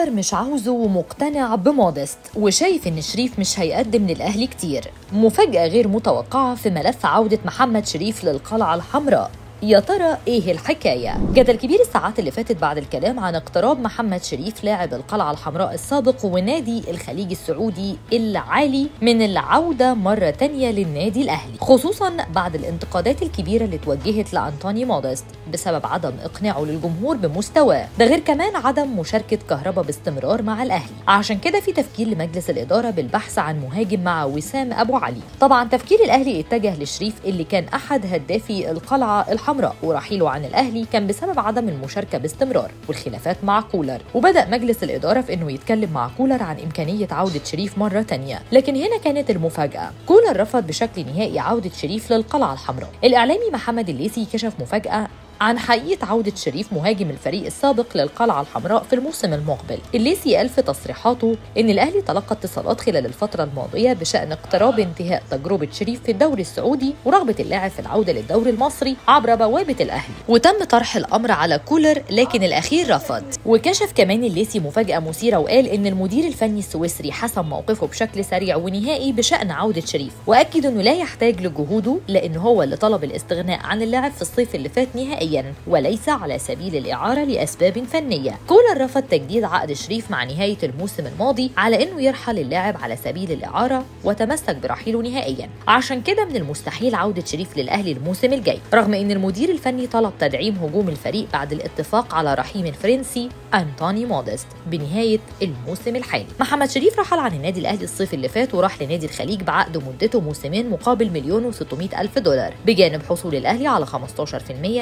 كولر مش عاوزه ومقتنع بمودست وشايف إن شريف مش هيقدم للأهلي كتير. مفاجأة غير متوقعة في ملف عودة محمد شريف للقلعة الحمراء. يا ترى إيه الحكاية؟ جدل كبير الساعات اللي فاتت بعد الكلام عن اقتراب محمد شريف لاعب القلعة الحمراء السابق ونادي الخليج السعودي العالي من العودة مرة تانية للنادي الأهلي، خصوصا بعد الانتقادات الكبيرة اللي توجهت لأنطوني مودست بسبب عدم إقناعه للجمهور بمستواه، ده غير كمان عدم مشاركة كهربا باستمرار مع الأهلي، عشان كده في تفكير لمجلس الإدارة بالبحث عن مهاجم مع وسام أبو علي، طبعا تفكير الأهلي اتجه لشريف اللي كان أحد هدافي القلعة الحمراء الحمراء ورحيله عن الأهلي كان بسبب عدم المشاركة باستمرار والخلافات مع كولر. وبدأ مجلس الإدارة في إنه يتكلم مع كولر عن إمكانية عودة شريف مرة تانية. لكن هنا كانت المفاجأة. كولر رفض بشكل نهائي عودة شريف للقلعة الحمراء. الإعلامي محمد الليثي كشف مفاجأة عن حقيقة عودة شريف مهاجم الفريق السابق للقلعة الحمراء في الموسم المقبل. الليسي قال في تصريحاته إن الأهلي تلقى اتصالات خلال الفترة الماضية بشأن اقتراب انتهاء تجربة شريف في الدوري السعودي ورغبة اللاعب في العودة للدوري المصري عبر بوابة الأهلي. وتم طرح الأمر على كولر لكن الأخير رفض. وكشف كمان الليسي مفاجأة مثيرة وقال إن المدير الفني السويسري حسم موقفه بشكل سريع ونهائي بشأن عودة شريف. وأكد إنه لا يحتاج لجهوده لأن هو اللي طلب الاستغناء عن اللاعب في الصيف اللي فات نهائيا. وليس على سبيل الإعارة لأسباب فنية. كولر رفض تجديد عقد شريف مع نهاية الموسم الماضي على أنه يرحل اللاعب على سبيل الإعارة وتمسك برحيله نهائيا. عشان كده من المستحيل عودة شريف للأهلي الموسم الجاي. رغم أن المدير الفني طلب تدعيم هجوم الفريق بعد الاتفاق على رحيم الفرنسي أنطوني مودست بنهاية الموسم الحالي. محمد شريف رحل عن النادي الأهلي الصيف اللي فات وراح لنادي الخليج بعقد مدته موسمين مقابل مليون و600 ألف دولار بجانب حصول الأهلي على 15%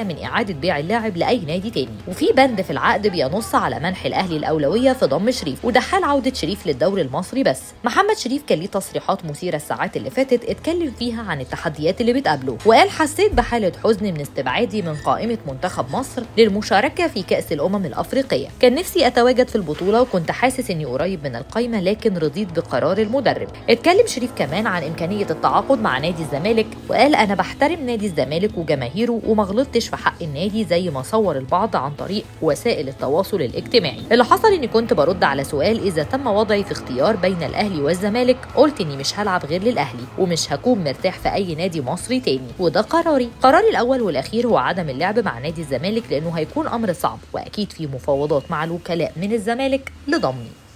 من إعادة بيع اللاعب لأي نادي تاني. وفي بند في العقد بينص على منح الأهلي الأولوية في ضم شريف وده حال عودة شريف للدوري المصري بس. محمد شريف كان ليه تصريحات مثيرة الساعات اللي فاتت اتكلم فيها عن التحديات اللي بتقابله وقال حسيت بحالة حزن من استبعادي من قائمة منتخب مصر للمشاركة في كأس الأمم الأفريقية. كان نفسي أتواجد في البطولة وكنت حاسس إني قريب من القايمة لكن رضيت بقرار المدرب. اتكلم شريف كمان عن إمكانية التعاقد مع نادي الزمالك وقال أنا بحترم نادي الزمالك وجماهيره وما غلطتش في حق النادي زي ما صور البعض عن طريق وسائل التواصل الاجتماعي. اللي حصل إني كنت برد على سؤال إذا تم وضعي في اختيار بين الأهلي والزمالك. قلت إني مش هلعب غير للأهلي ومش هكون مرتاح في أي نادي مصري تاني. وده قراري. قراري الأول والأخير هو عدم اللعب مع نادي الزمالك لأنه هيكون أمر صعب. وأكيد في مفاوضات مع الوكلاء من الزمالك لضمني.